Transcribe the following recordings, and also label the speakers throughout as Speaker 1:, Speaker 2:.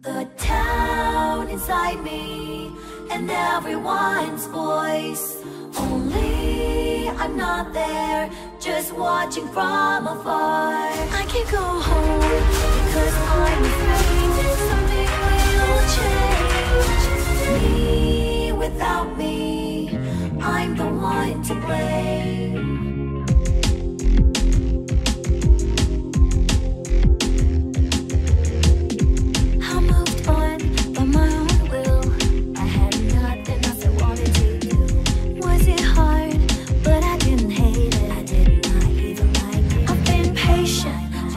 Speaker 1: The town inside me and everyone's voice. Only I'm not there, just watching from afar. I can't go home because I'm afraid something will change. Me without me, I'm the one to blame.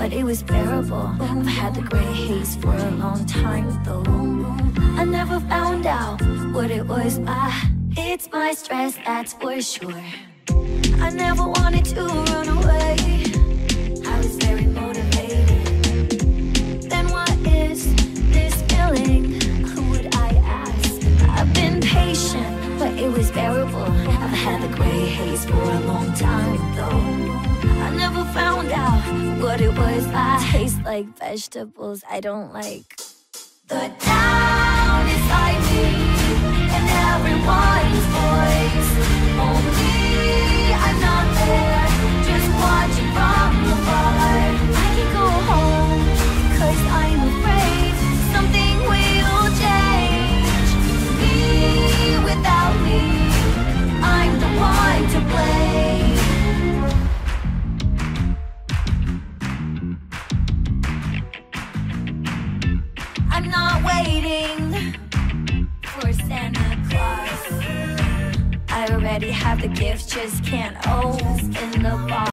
Speaker 1: But it was bearable. I've had the gray haze for a long time though. I never found out what it was. Ah, it's my stress, that's for sure. I never wanted to what it was. I taste like vegetables I don't like. The I'm not waiting for Santa Claus. I already have the gift, just can't open the box.